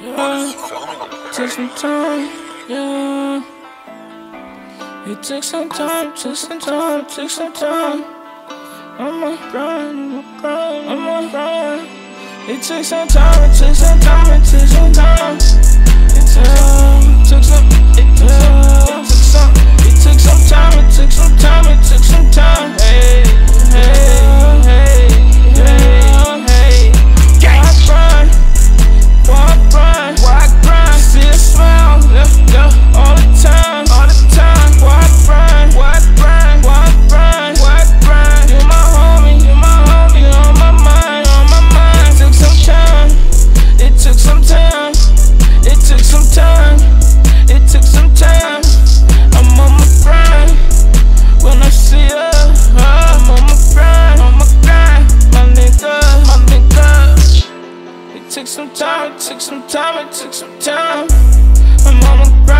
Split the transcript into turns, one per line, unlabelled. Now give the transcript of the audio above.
yeah. Take some time, yeah. It takes some time, take some time, take some time. I'ma grind, I'ma grind, I'ma grind. It takes some time, it takes some time, it takes some time. some time, it took some time, it took some time. I'm on.